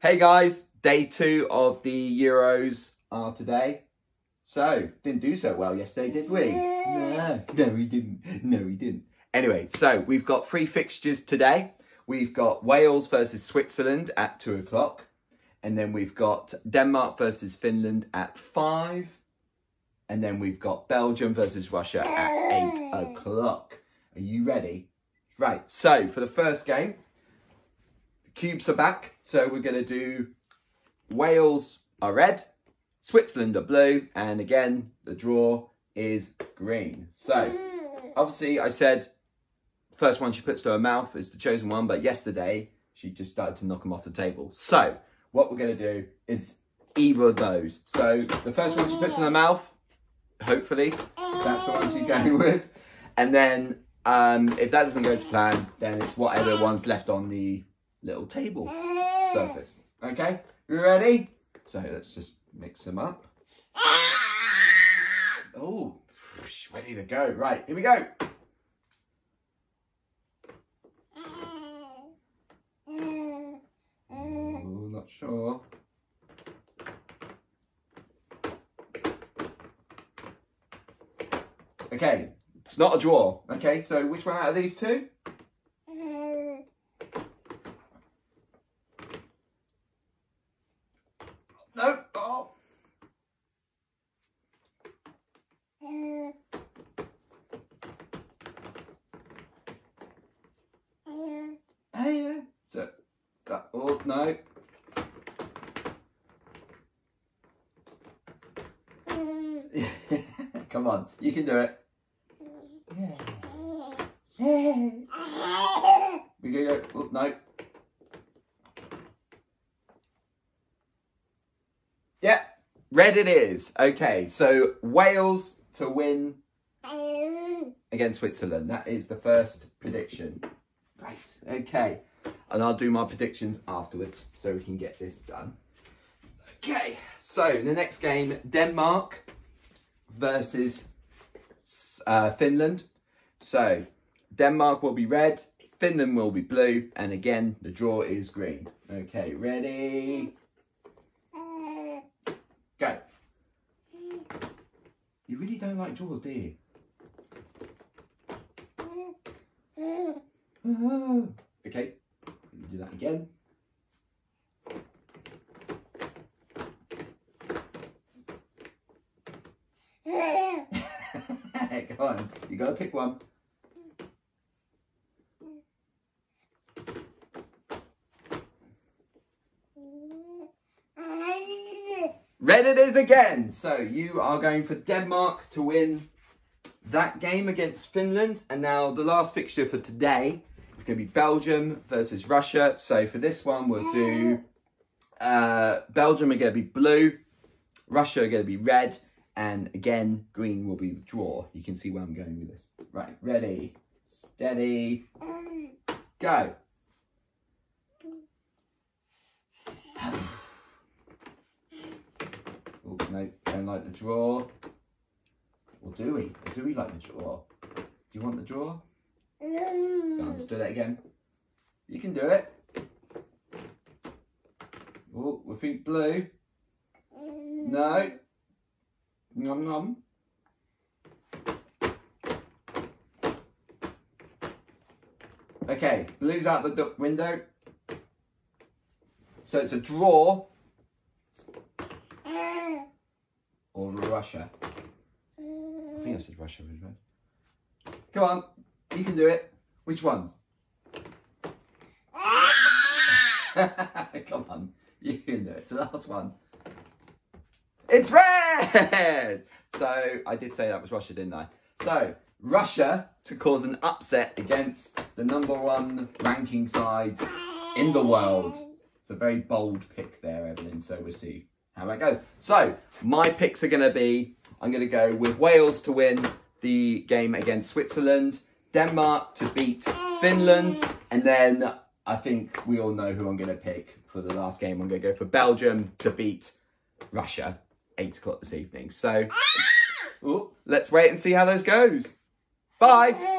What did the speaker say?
Hey guys, day two of the Euros are today. So, didn't do so well yesterday, did we? No, no we didn't. No, we didn't. Anyway, so we've got three fixtures today. We've got Wales versus Switzerland at two o'clock. And then we've got Denmark versus Finland at five. And then we've got Belgium versus Russia at eight o'clock. Are you ready? Right, so for the first game, cubes are back. So we're going to do Wales are red, Switzerland are blue, and again, the draw is green. So, obviously, I said first one she puts to her mouth is the chosen one, but yesterday, she just started to knock them off the table. So, what we're going to do is either of those. So, the first one she puts in her mouth, hopefully, that's the one she's going with. And then um, if that doesn't go to plan, then it's whatever one's left on the little table surface. Okay, you ready? So let's just mix them up. Oh, ready to go. Right, here we go. Not sure. Okay, it's not a draw. Okay, so which one out of these two? No. Oh. Hey, yeah. So, oh, no. Come on, you can do it. We go, go. Oh, no. Yeah, red it is. Okay, so Wales to win against Switzerland. That is the first prediction. Right, okay. And I'll do my predictions afterwards so we can get this done. Okay, so the next game, Denmark versus uh, Finland. So Denmark will be red, Finland will be blue, and again, the draw is green. Okay, ready? Go. You really don't like draws, do you? Okay, that again. Come on, you gotta pick one. Red it is again. So you are going for Denmark to win that game against Finland. And now the last fixture for today going to be Belgium versus Russia. So for this one, we'll do uh, Belgium are going to be blue, Russia are going to be red, and again, green will be draw. You can see where I'm going with this. Right, ready, steady, go. Oh, no, don't like the draw. Or do we? Or do we like the draw? Do you want the draw? Let's do that again. You can do it. Oh, we think blue. No. Nom nom. Okay, blue's out the window. So it's a draw or Russia. I think I said Russia. Come on, you can do it. Which ones? Come on, you can do it. It's the last one. It's red! So I did say that was Russia, didn't I? So Russia to cause an upset against the number one ranking side in the world. It's a very bold pick there, Evelyn. So we'll see how that goes. So my picks are going to be, I'm going to go with Wales to win the game against Switzerland, Denmark to beat Finland, and then I think we all know who I'm going to pick for the last game. I'm going to go for Belgium to beat Russia, 8 o'clock this evening. So ooh, let's wait and see how those goes. Bye.